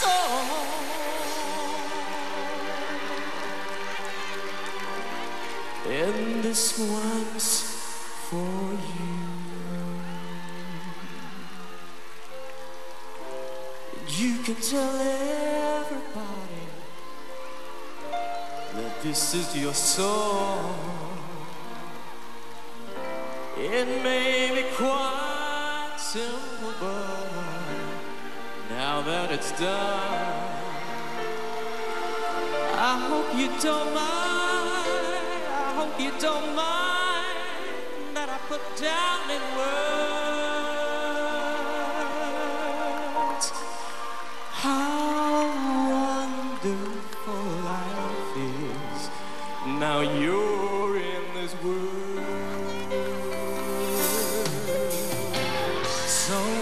soul. And this one's for you. You can tell everybody that this is your soul. It may be quite simple, now that it's done, I hope you don't mind. I hope you don't mind that I put down in words how wonderful life is. Now you're in this world. So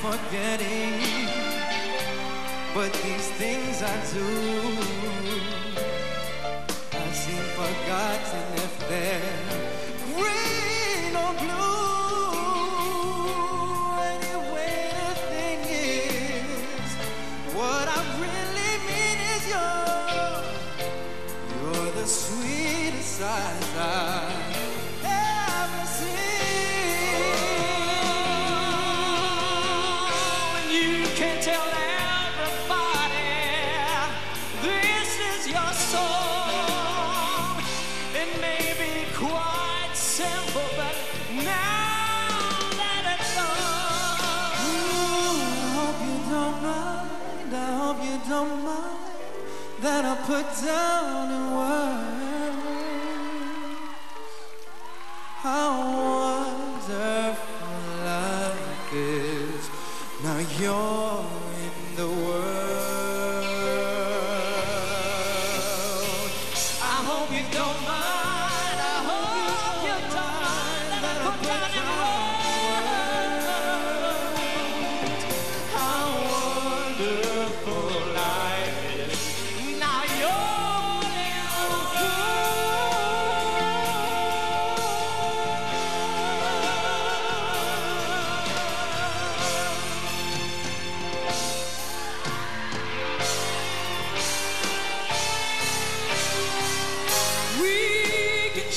excuse me for getting, but these things I do, I seem forgotten if they're green or blue. Anyway, the thing is, what I really mean is you're, you're the sweetest eyes I've that it's not I hope you don't mind, I hope you don't mind that I put down in words how wonderful life is. Now you're